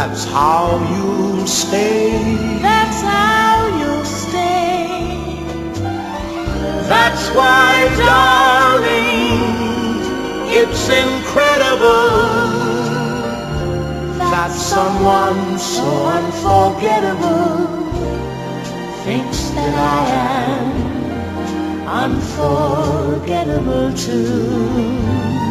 That's how you'll stay. that's how you'll stay. That's why, darling, it's incredible that someone so unforgettable Thinks that I am unforgettable too.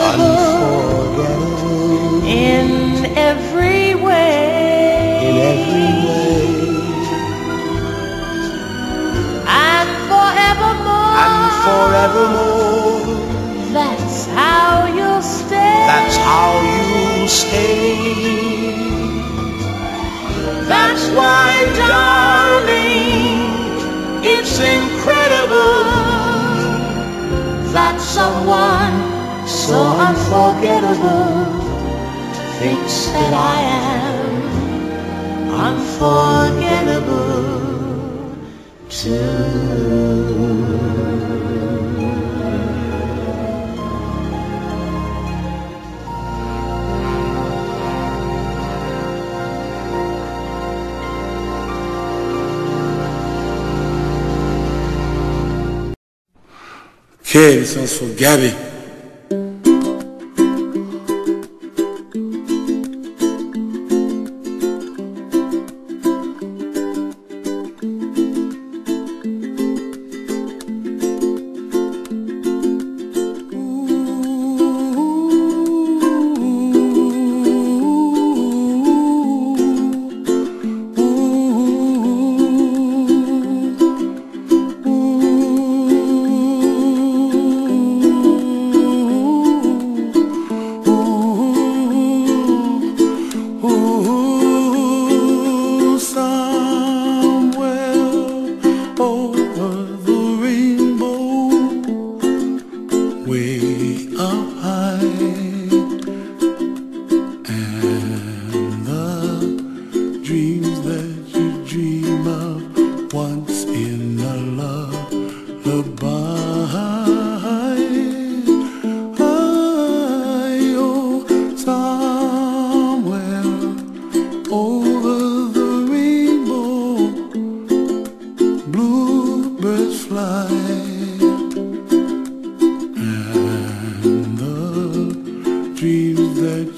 Unforgettable in every way. in every way. And forevermore. And forevermore, That's how you'll stay. that's how you'll stay. That's why, darling, it's incredible that someone so unforgettable thinks that I am unforgettable too. Okay, this one's for Gabby.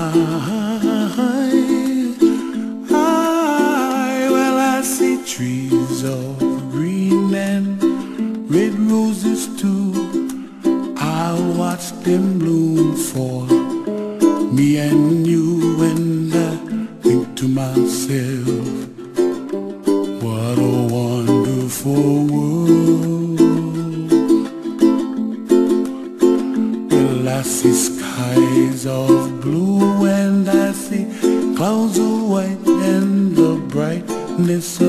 I I well I see trees of green and red roses too. I watch them bloom for me and you and I think to myself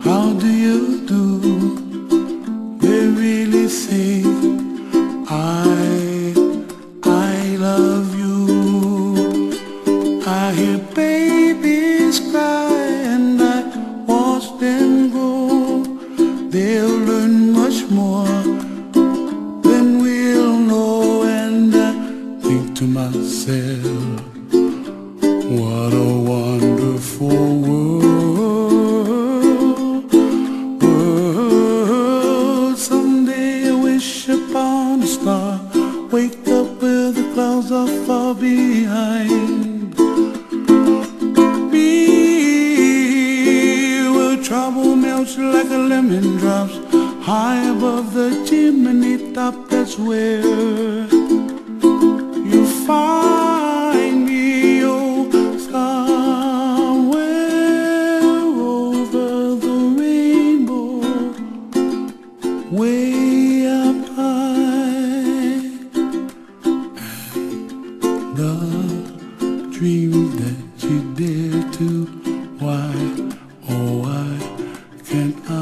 how do you do? They really say I I love you. I hear babies cry and I watch them grow they'll learn much more than we'll know and I think to myself what a wonderful world like a lemon drops high above the chimney top that's where I I